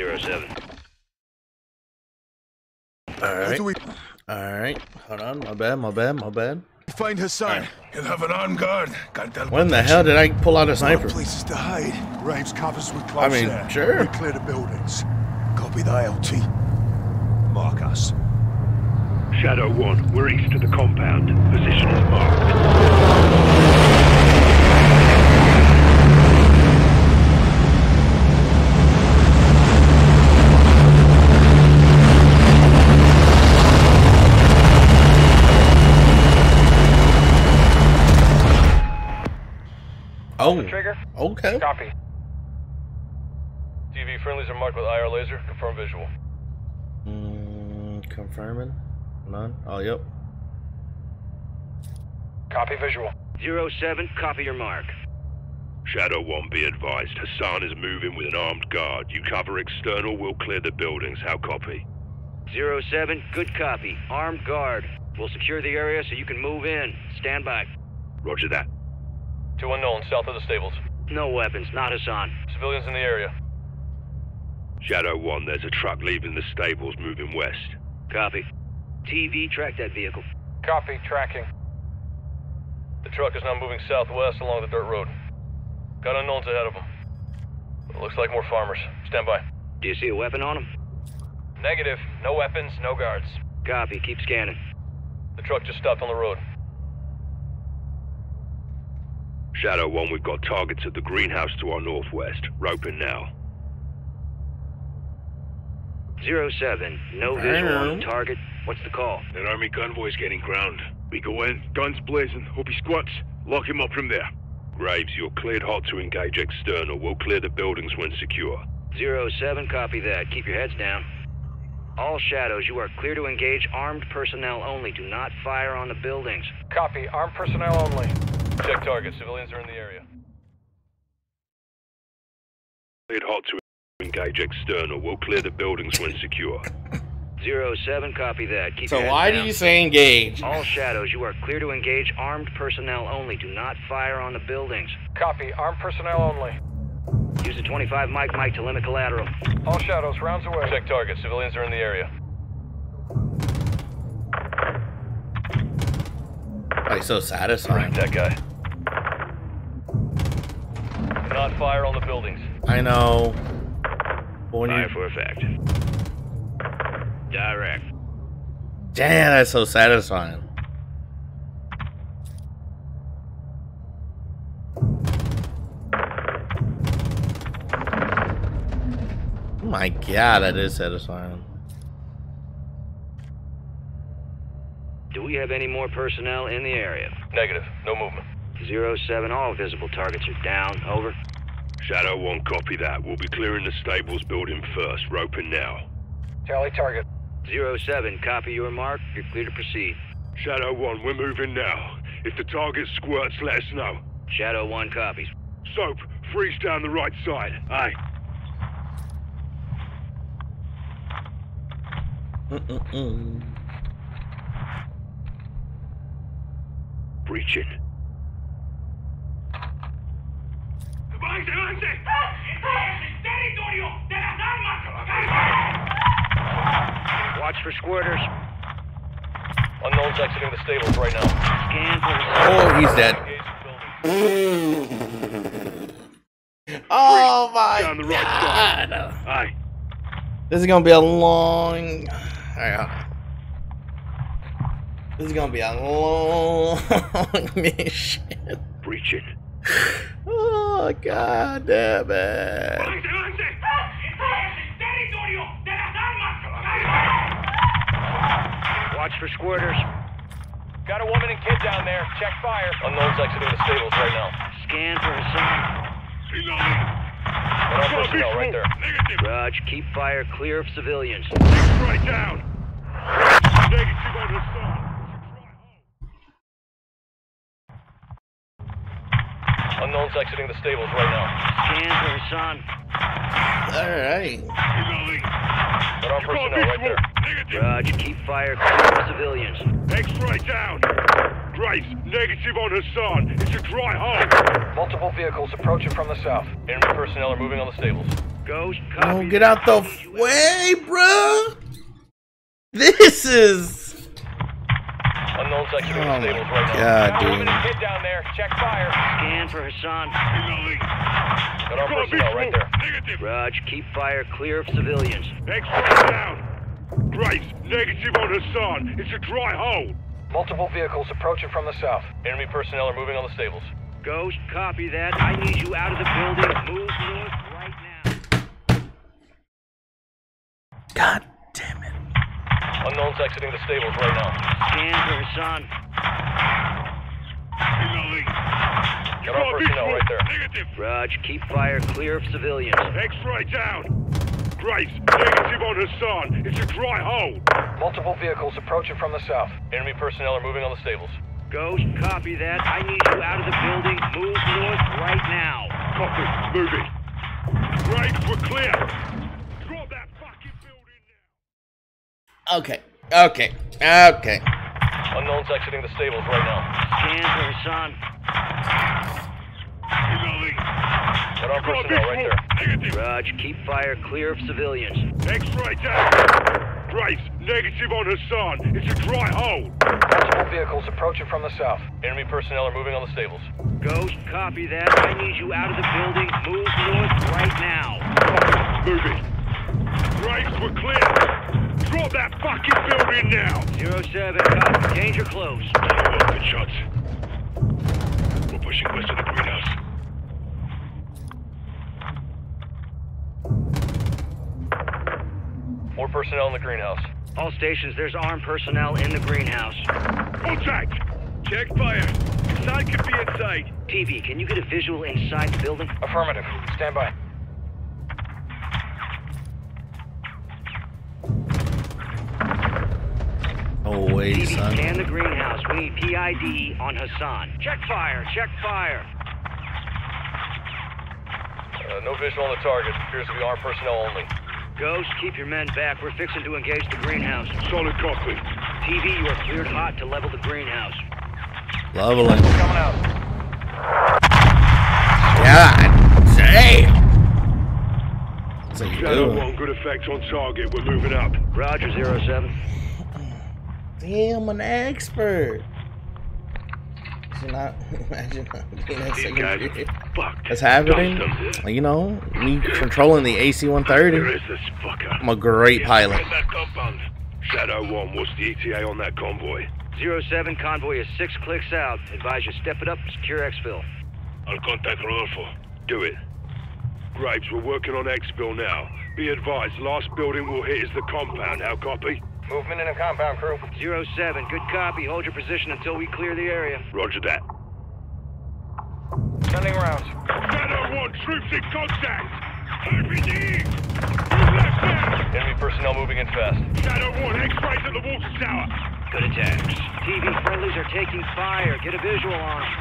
Zero seven. Alright. do we Alright. Hold on. My bad, my bad, my bad. find Hassan? He'll have an armed guard. Cartel When the hell did I pull out a sniper? Places to hide. Raves covers with close I mean, air. sure. We clear the buildings. Copy the LT. Mark us. Shadow 1, we're east of the compound. Position is marked. Oh. Trigger. Okay. Copy. TV friendlies are marked with IR laser. Confirm visual. Mm, confirming. Hold on. Oh, yep. Copy visual. Zero seven. Copy your mark. Shadow 1, be advised. Hassan is moving with an armed guard. You cover external, we'll clear the buildings. How copy? Zero seven. Good copy. Armed guard. We'll secure the area so you can move in. Stand by. Roger that. Two unknowns south of the stables. No weapons. Not Hassan. Civilians in the area. Shadow 1, there's a truck leaving the stables moving west. Copy. TV. Track that vehicle. Copy. Tracking. The truck is now moving southwest along the dirt road. Got unknowns ahead of them. It looks like more farmers. Stand by. Do you see a weapon on them? Negative. No weapons. No guards. Copy. Keep scanning. The truck just stopped on the road. Shadow 1, we've got targets at the greenhouse to our northwest. Rope Roping now. Zero seven. No visual on the target. What's the call? An army convoy's getting ground. We go in, guns blazing. Hope he squats. Lock him up from there. Graves, you're cleared hot to engage external. We'll clear the buildings when secure. Zero seven. Copy that. Keep your heads down. All shadows, you are clear to engage armed personnel only. Do not fire on the buildings. Copy. Armed personnel only. Check target. Civilians are in the area. Cleared hot to engage external. We'll clear the buildings when secure. Zero seven. Copy that. Keep So your why down. do you say engage? All shadows, you are clear to engage armed personnel only. Do not fire on the buildings. Copy. Armed personnel only. Use a 25 mic mic to limit collateral. All shadows. Rounds away. Check target. Civilians are in the area. Like so satisfying. That guy. Not fire on the buildings. I know. But when Fire you, for effect. Direct. damn, that's so satisfying. Oh my god, that is satisfying. Do we have any more personnel in the area? Negative. No movement. Zero seven. All visible targets are down. Over. Shadow 1, copy that. We'll be clearing the stables building first. Roping now. Tally target. Zero seven. Copy your mark. You're clear to proceed. Shadow 1, we're moving now. If the target squirts, let us know. Shadow one copies. Soap, freeze down the right side. Aye. Mm-mm-mm. Breaching. Watch for squirters. Unknowns exiting the stables right now. Scan for Oh, he's dead. Engage the building. Oh my Down the right god. Aye. This is gonna be a long. Alright. This is gonna be a long mission. Breaching. Oh god damn it. Watch for squirters. Got a woman and kid down there. Check fire. Unknowns exiting the stables right now. Scan for Hassan. Got our personnel right there. Negative. Raj, keep fire clear of civilians. Right down. Negative on Hassan. Unknowns exiting the stables right now. Scan for Hassan. Alright. Reloading. Got our personnel right there. Negative. Raj, keep fire clear of civilians. X-ray down. Graves, negative on Hassan. It's a dry hole. Multiple vehicles approaching from the south. Enemy personnel are moving on the stables. Ghost, copy Oh, get out the way, bruh. This is. Unknown's exiting Oh the my stables right now. god, Got a woman dude. and kid down there. Check fire. Scan for Hassan. Got our personnel right there. Negative. Raj, keep fire clear of civilians. X-ray down. Graves, negative on Hassan. It's a dry hole. Multiple vehicles approaching from the south. Enemy personnel are moving on the stables. Ghost, copy that. I need you out of the building. Move north right now. God damn it. Unknown's exiting the stables right now. Scan for Hassan. Got our personnel right there. Negative. Raj, keep fire clear of civilians. X-ray down. Graves, negative on Hassan. It's a dry hole. Multiple vehicles approaching from the south. Enemy personnel are moving on the stables. Ghost, copy that. I need you out of the building. Move north right now. Copy. Moving. Graves, we're clear. Okay. Okay. Okay. Unknown's exiting the stables right now. Scan for Hassan. Got our personnel right there. Negative. Raj, keep fire clear of civilians. X-ray down. Graves, negative on Hassan. It's a dry hole. Multiple vehicles approaching from the south. Enemy personnel are moving on the stables. Ghost, copy that. I need you out of the building. Move north right now. Moving. Graves, we're clear. Drop that fucking building now. Zero seven, copy. Danger close. Good shots. We're pushing west of the greenhouse. More personnel in the greenhouse. All stations, there's armed personnel in the greenhouse. Contact. Check fire. Side could be inside. TV, can you get a visual inside the building? Affirmative. Stand by. Oh wait, TV, son. Scan the greenhouse. We need PID on Hassan. Check fire. Check fire. Uh, no visual on the target. Appears to be armed personnel only. Ghost, keep your men back. We're fixing to engage the greenhouse. Solid copy. TV, you are cleared hot to level the greenhouse. Leveling. Coming out. God damn. Shadow 1, good effect on target. We're moving up. Roger, 07. Damn, I'm an expert. Imagine not, imagine not being that secretary. That's happening. You know, me controlling the AC-130. I'm a great pilot. Shadow 1, what's the ETA on that convoy? Zero 07 convoy is six clicks out. Advise you step it up and secure exfil. I'll contact Rodolfo. Do it. Graves, we're working on exfil now. Be advised, last building we'll hit is the compound. How copy? Movement in the compound, crew. Zero seven, good copy. Hold your position until we clear the area. Roger that. Sending rounds. Shadow one, troops in contact! RPG! Move left side! Enemy personnel moving in fast. Shadow one, X-rays at the water tower! Good attacks. TV friendlies are taking fire. Get a visual on 'em.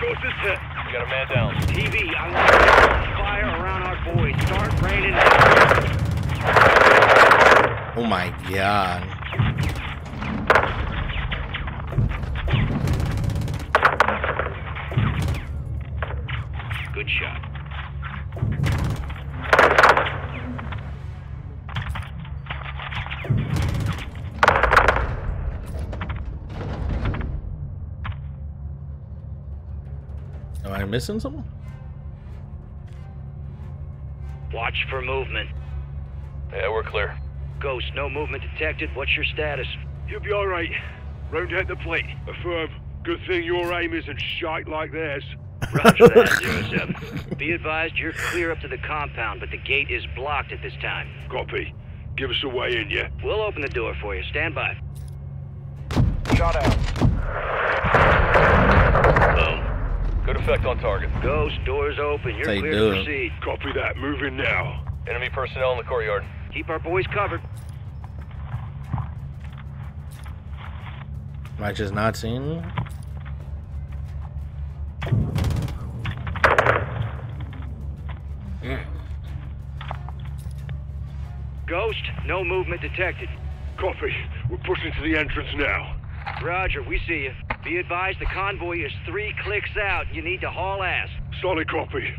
Ghost is hit. We got a man down. TV, I want to fire around our boys. Start raining down. Oh my god. Good shot. Am I missing something? Watch for movement. Yeah, we're clear. Ghost, no movement detected. What's your status? You'll be alright. Round out the plate. Affirm. Good thing your aim isn't shite like theirs. Roger that, zero seven. Be advised, you're clear up to the compound, but the gate is blocked at this time. Copy. Give us a way in, yeah? We'll open the door for you. Stand by. Shot out. Boom. Good effect on target. Ghost, doors open. You're How you clear to proceed. Copy that. Moving now. Enemy personnel in the courtyard. Keep our boys covered. Am I just not seeing? Ghost, no movement detected. Copy. We're pushing to the entrance now. Roger, we see you. Be advised, the convoy is three clicks out. You need to haul ass. Solid copy.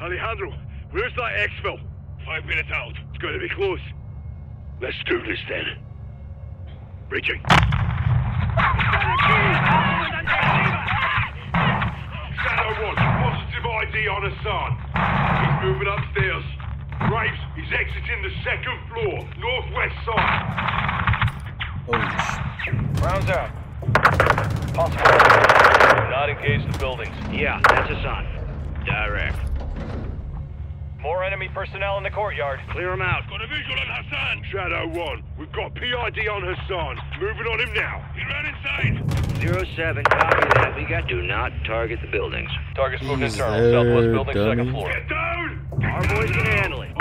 Alejandro, where's that exfil? Five minutes out. It's going to be close. Let's do this then. Reaching. Shadow 1, positive ID on Hassan. He's moving upstairs. Graves, he's exiting the second floor, northwest side. Holy sh- Rounds out. Possible. Do not engage the buildings. Yeah, that's Hassan. Direct. More enemy personnel in the courtyard. Clear them out. Got a visual on Hassan. Shadow 1, we've got PID on Hassan. Moving on him now. He ran inside. Zero 07, copy that. We got do not target the buildings. Target's moved He's internal. Southwest building, dummy. second floor. Get down! Our boys can handle it.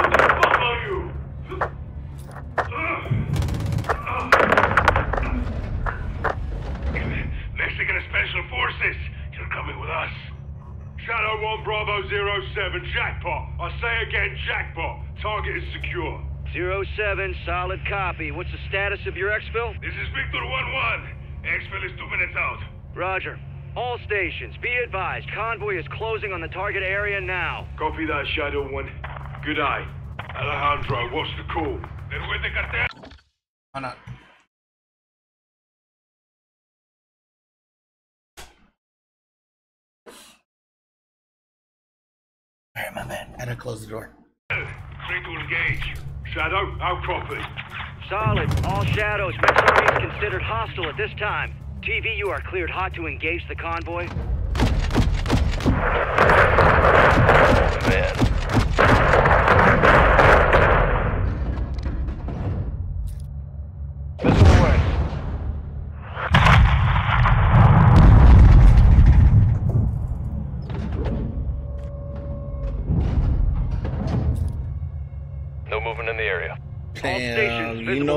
1 Bravo 07, jackpot. I say again, jackpot. Target is secure. Zero 07, solid copy. What's the status of your exfil? This is Victor 1-1. Exfil is two minutes out. Roger. All stations, be advised. Convoy is closing on the target area now. Copy that, Shadow 1. Good eye. Alejandro, what's the call? Then with the cartel. Why not? Alright, I close the door. Free to engage. Shadow, I'll copy. Solid. All shadows. Metro is considered hostile at this time. TV, you are cleared hot to engage the convoy.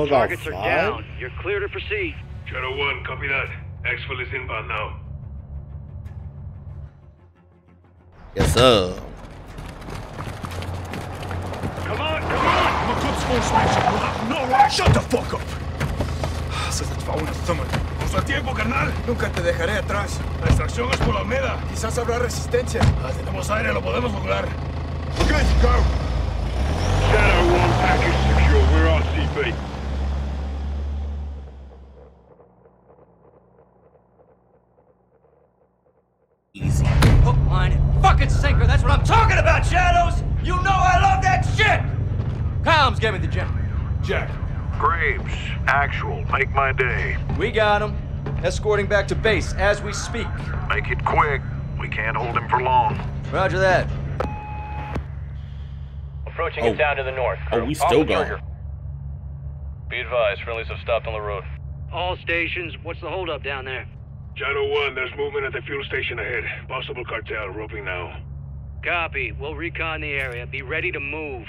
Know about targets are down. You're clear to proceed. Shadow 1, copy that. Exfil is inbound now. Yes, sir. Come on, come on! I'm a good sportsman. No, no, shut the fuck up. Se te una stomach. Usa tiempo, carnal. Nunca te dejaré atrás. La extracción es por la Almeda. Quizás habrá resistencia. Ah, tenemos aire, lo podemos lograr. Good, go. Comms, give me the gem. Jack. Graves, actual, make my day. We got him. Escorting back to base as we speak. Make it quick. We can't hold him for long. Roger that. Approaching Oh. it down to the north. Oh, Crew, we still the going. Be advised, friendlies have stopped on the road. All stations, what's the holdup down there? Shadow 1, there's movement at the fuel station ahead. Possible cartel, roping now. Copy. We'll recon the area. Be ready to move.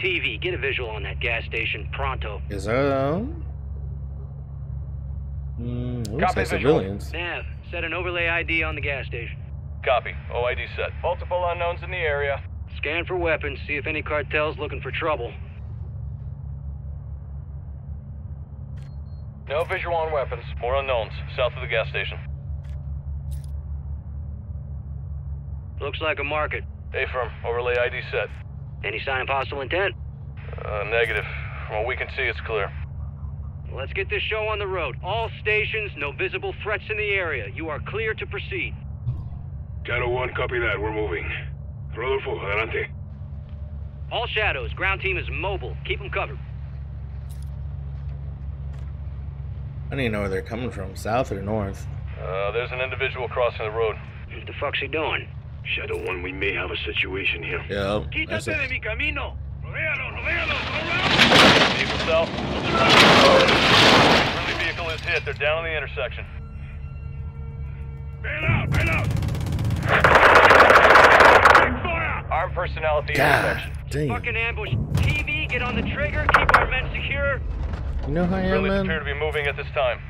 TV, get a visual on that gas station pronto. Is that um? Mm, looks Copy like visual. civilians. Nav, set an overlay ID on the gas station. Copy. OID set. Multiple unknowns in the area. Scan for weapons, see if any cartel's looking for trouble. No visual on weapons. More unknowns. South of the gas station. Looks like a market. A-firm. Overlay ID set. Any sign of hostile intent? Uh, negative. From what we can see, it's clear. Let's get this show on the road. All stations, no visible threats in the area. You are clear to proceed. Shadow 1, copy that. We're moving. Rodolfo, adelante. All shadows, ground team is mobile. Keep them covered. I don't even know where they're coming from, south or north. Uh, there's an individual crossing the road. What the fuck's he doing? Shadow 1, we may have a situation here. Yeah, that's Quítate de mi camino! Rodéalo, rodéalo, rodéalo! Vehicle south. Friendly vehicle is hit. They're down on the intersection. Bail out, bail out! Big fire! Armed personnel at the God intersection. damn. Fucking ambush. TV, get on the trigger. Keep our men secure. You know how I am, Friendlies appear to be moving at this time.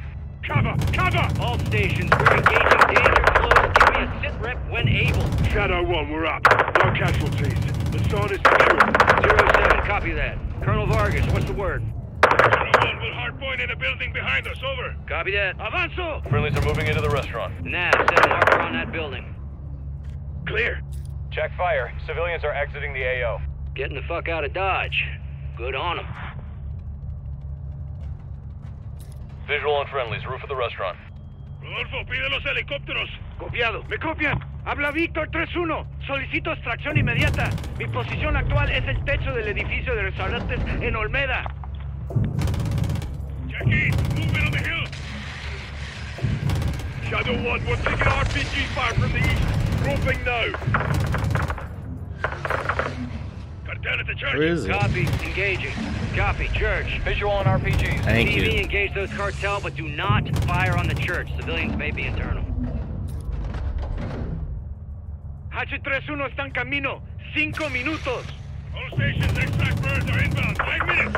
Cover, cover! All stations, we're engaging danger close. Give me a sit rep when able. Shadow 1, we're up. No casualties. The zone is secure. Zero 07, copy that. Colonel Vargas, what's the word? Shadow 1 will hardpoint in a building behind us. Over. Copy that. Avanzo! Friendlies are moving into the restaurant. Nav, set a marker on that building. Clear. Check fire. Civilians are exiting the AO. Getting the fuck out of Dodge. Good on them. Visual on friendlies, roof of the restaurant. Rodolfo, pide los helicópteros. Copiado. ¿Me copian? Habla Víctor 3-1. Solicito extracción inmediata. Mi posición actual es el techo del edificio de restaurantes en Olmeda. Jackie, movement on the hill. Shadow 1, we're taking RPG fire from the east. Roping now. Got down at the church. Where is it? Copy. Engaging. Copy. Church. Visual on RPGs. Thank TV, you. engage those cartel, but do not fire on the church. Civilians may be internal. H31 está en camino. Cinco minutos. All stations, extract birds are inbound. Five minutes.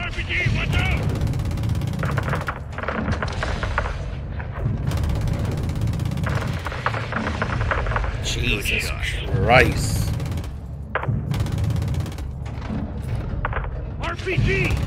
RPG, watch out! Jesus Christ. RPG.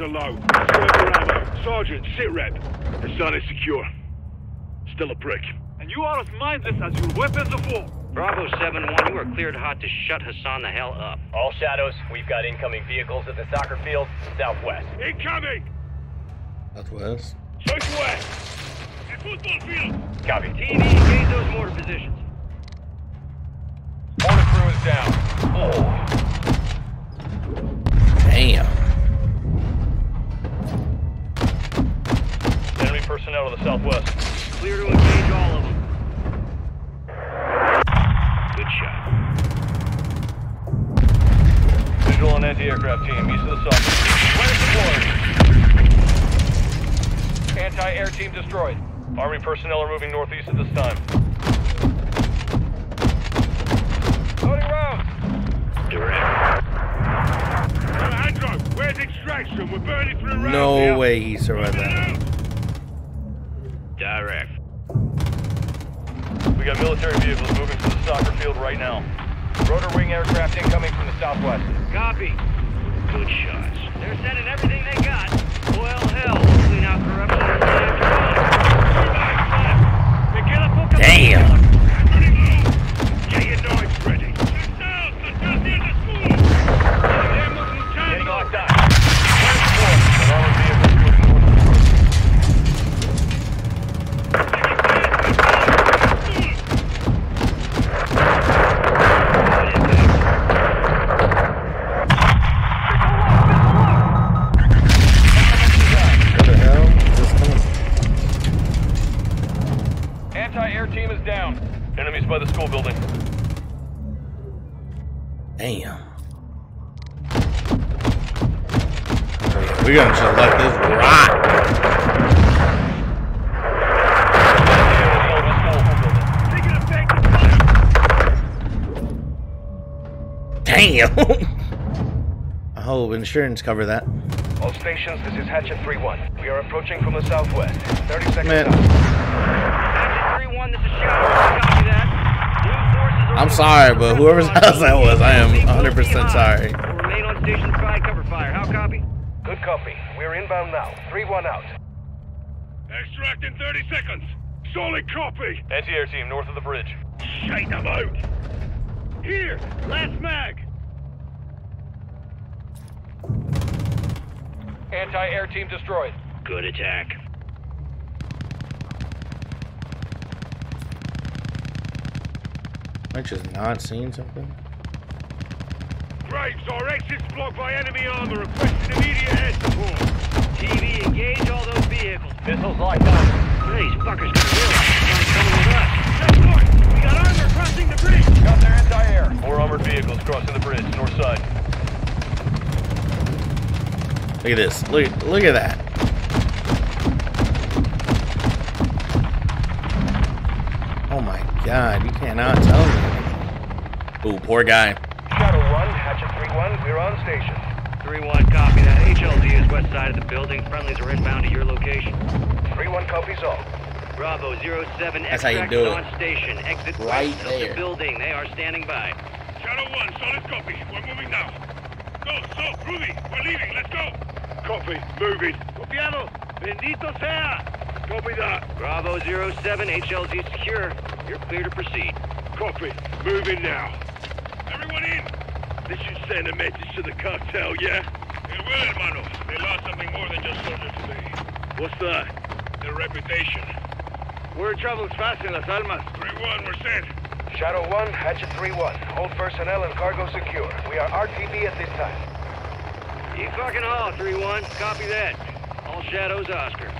Are low. Sniper. Sergeant, sit rep. Hassan is secure. Still a prick. And you are as mindless as your weapons of war. Bravo 7-1, you are cleared hot to shut Hassan the hell up. All shadows, we've got incoming vehicles at the soccer field southwest. Incoming! Southwest. Southwest! The football field! Copy. TV, engage those mortar positions. Mortar crew is down. Damn. Personnel to the southwest. Clear to engage all of them. Good shot. Visual on anti-aircraft team, east of the soccer. Weapons deployed. Anti-air team destroyed. Army personnel are moving northeast at this time. Loading rounds. Direct. Alejandro, where's extraction? We're burning through rounds No way he survived that. Got military vehicles moving to the soccer field right now. Rotor wing aircraft incoming from the southwest. Copy. Good shots. They're sending everything they got. Well, hell, clean out corruption and Me queda poca Damn. Team down. Enemies by the school building. Damn. We're gonna just let this rock. Taking effective fire. Damn. I hope insurance cover that. All stations, this is Hatchet 3-1. We are approaching from the southwest. 30 seconds Man. out. I'm sorry, but whoever's house that was, I am 100% hot. sorry. Will Remain on station side, cover fire. How copy? Good copy. We're inbound now. 3-1 out. Extract in 30 seconds. Solid copy. Anti-air team north of the bridge. Shake them out. Here, last mag. Anti-air team destroyed. Good attack. Am I just not seeing something? Graves, our exit's blocked by enemy armor. Requesting immediate air support. TV, engage all those vehicles. Missiles locked on. These fuckers got real. coming with us. Check point. We got armor crossing the bridge. Got their anti-air. Four armored vehicles crossing the bridge, north side. Look at this. Look look at that. Oh my god, you cannot tell me. Ooh, poor guy. Shadow 1, Hatchet 3-1, we're on station. 3-1, copy that. HLZ is west side of the building. Friendlies are inbound to your location. 3-1 copies all. Bravo 07, That's how you do it. on station. Exit Right west of there. the building. They are standing by. Shadow 1, solid copy. We're moving now. Go, so, Rudy, we're leaving. Let's go. Copy. Moving. Copiado. Bendito sea. Copy that. Bravo 07, HLZ secure. You're clear to proceed. Copy. Moving now. Everyone in. This should send a message to the cartel, yeah? It will, hermano. They lost something more than just soldiers today. What's that? Their reputation. Word travels fast in Las Almas. 3-1, we're sent. Shadow 1, Hatchet 3-1. Hold personnel and cargo secure. We are RTB at this time. You fucking all, 3-1. Copy that. All shadows, Oscar.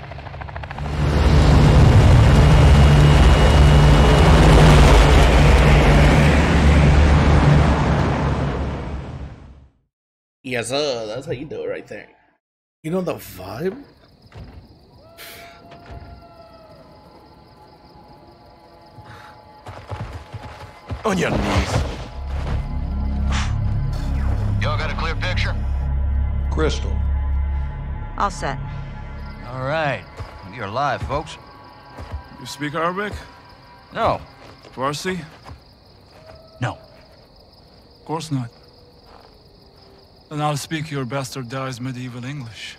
Yes, sir. That's how you do it right there. You know the vibe? On your knees. Y'all got a clear picture? Crystal. All set. All right. You're alive, folks. You speak Arabic? No. Farsi? No. Of course not. Then I'll speak your bastardized medieval English.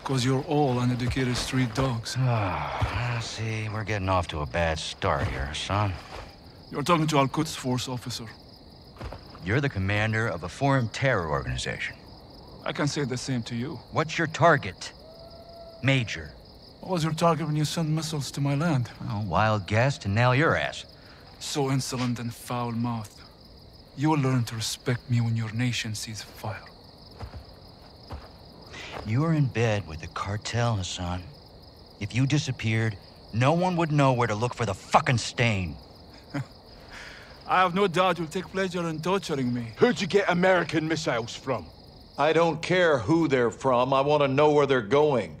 Because you're all uneducated street dogs. Ah, see, we're getting off to a bad start here, son. You're talking to Al Quds Force officer. You're the commander of a foreign terror organization. I can say the same to you. What's your target? Major. What was your target when you sent missiles to my land? Well, wild guess to nail your ass. So insolent and foul-mouthed. You will learn to respect me when your nation sees fire. You're in bed with the cartel, Hassan. If you disappeared, no one would know where to look for the fucking stain. I have no doubt you'll take pleasure in torturing me. Who'd you get American missiles from? I don't care who they're from. I want to know where they're going.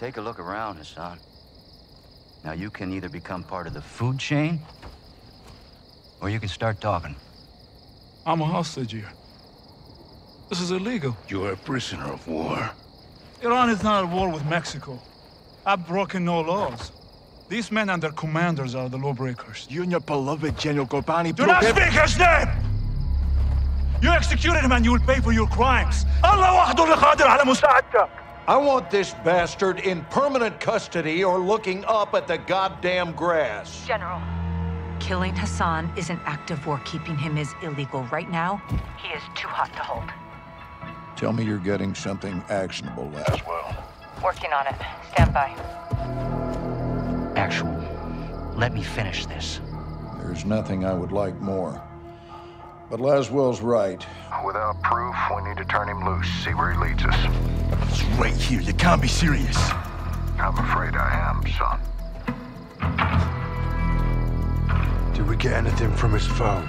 Take a look around, Hassan. Now you can either become part of the food chain, or you can start talking. I'm a hostage here. This is illegal. You're a prisoner of war. Iran is not at war with Mexico. I've broken no laws. These men and their commanders are the lawbreakers. You and your beloved General Ghorbrani... Do not speak his name! You executed him and you will pay for your crimes. Allah ala. I want this bastard in permanent custody or looking up at the goddamn grass. General. Killing Hassan is an act of war. Keeping him is illegal. Right now, he is too hot to hold. Tell me you're getting something actionable, Laswell. Working on it. Stand by. Actual. Let me finish this. There's nothing I would like more. But Laswell's right. Without proof, we need to turn him loose, see where he leads us. It's right here. You can't be serious. I'm afraid I am, son. Did we get anything from his phone?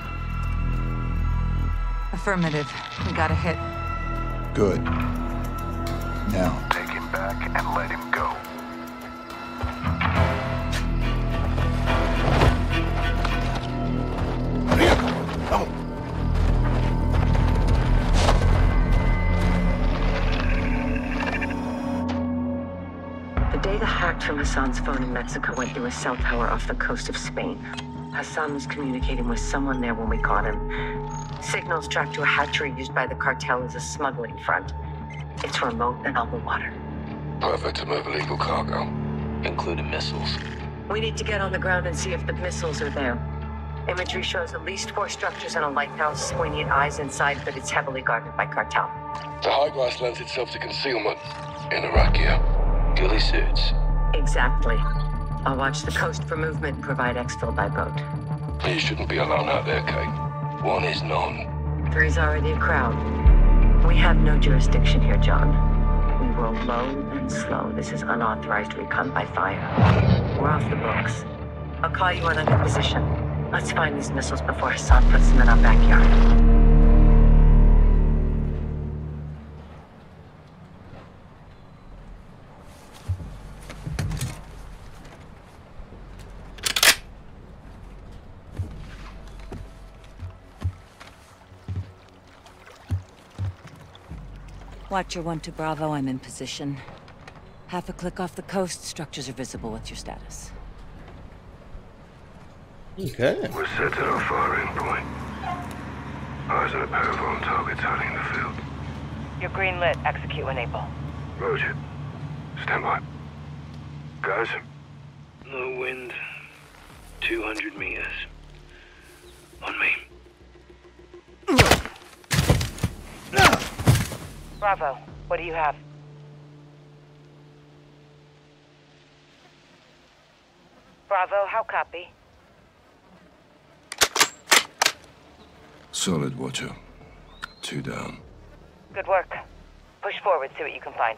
Affirmative. We got a hit. Good. Now, Take him back and let him go. Hassan's phone in Mexico went through a cell tower off the coast of Spain. Hassan was communicating with someone there when we caught him. Signals tracked to a hatchery used by the cartel as a smuggling front. It's remote and on the water. Perfect to move illegal cargo, including missiles. We need to get on the ground and see if the missiles are there. Imagery shows at least four structures and a lighthouse. We need eyes inside, but it's heavily guarded by cartel. The high glass lends itself to concealment. In Iraqia. Ghillie suits. Exactly. I'll watch the coast for movement and provide exfil by boat. You shouldn't be alone out there, Kate. One is none. Three's already a crowd. We have no jurisdiction here, John. We roll low and slow. This is unauthorized recon by fire. We're off the books. I'll call you on I'm in position. Let's find these missiles before Hassan puts them in our backyard. Watcher 1 to Bravo, I'm in position. Half a click off the coast, structures are visible. What's your status? Okay. We're set at our firing point. Eyes on a pair of armed targets hiding in the field. You're green lit. Execute when able. Roger. Stand by. Guys? No wind. 200 meters. Bravo. What do you have? Bravo, how copy? Solid, Watcher. Two down. Good work. Push forward, see what you can find.